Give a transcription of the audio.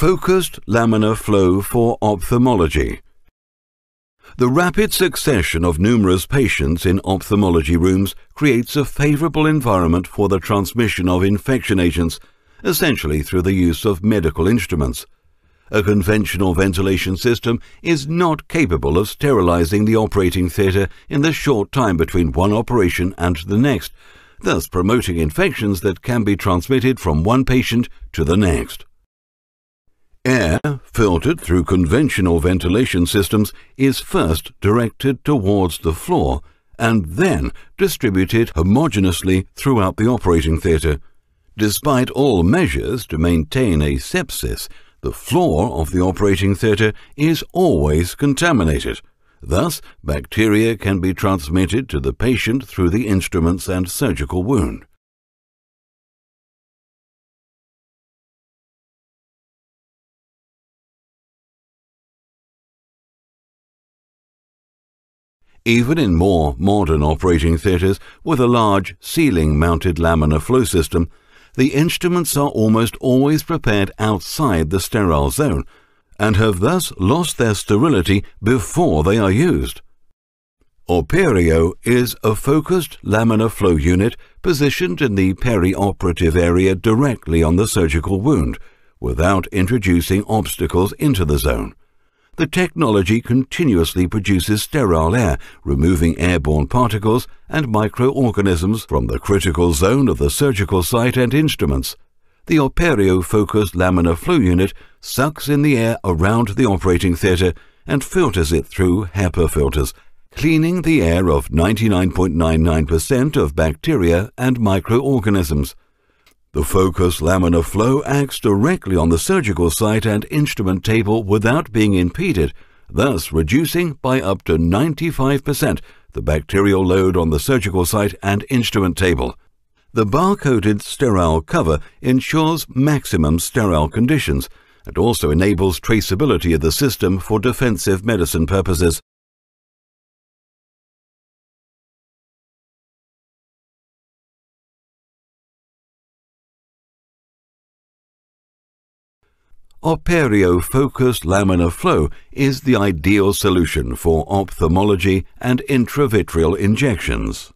Focused laminar flow for ophthalmology. The rapid succession of numerous patients in ophthalmology rooms creates a favorable environment for the transmission of infection agents, essentially through the use of medical instruments. A conventional ventilation system is not capable of sterilizing the operating theatre in the short time between one operation and the next, thus promoting infections that can be transmitted from one patient to the next. Air, filtered through conventional ventilation systems, is first directed towards the floor and then distributed homogeneously throughout the operating theatre. Despite all measures to maintain asepsis, the floor of the operating theatre is always contaminated. Thus, bacteria can be transmitted to the patient through the instruments and surgical wound. Even in more modern operating theatres with a large ceiling-mounted laminar flow system, the instruments are almost always prepared outside the sterile zone and have thus lost their sterility before they are used. Operio is a focused laminar flow unit positioned in the perioperative area directly on the surgical wound, without introducing obstacles into the zone the technology continuously produces sterile air, removing airborne particles and microorganisms from the critical zone of the surgical site and instruments. The Operio-focused laminar flow unit sucks in the air around the operating theatre and filters it through HEPA filters, cleaning the air of 99.99% of bacteria and microorganisms. The focus laminar flow acts directly on the surgical site and instrument table without being impeded, thus reducing by up to 95% the bacterial load on the surgical site and instrument table. The barcoded sterile cover ensures maximum sterile conditions and also enables traceability of the system for defensive medicine purposes. Operio-focused laminar flow is the ideal solution for ophthalmology and intravitreal injections.